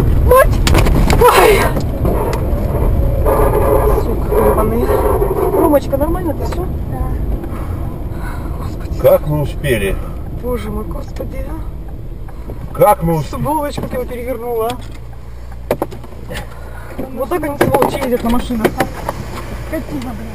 мочь. Ой. Сука, гребаные. Ромочка, нормально ты все? Да. Господи. Как мы успели? Боже мой, господи. А. Как мы успели? Сволочку ты его перевернула. А? Вот так они сволочи ездят на машинах. А? Катина, блядь.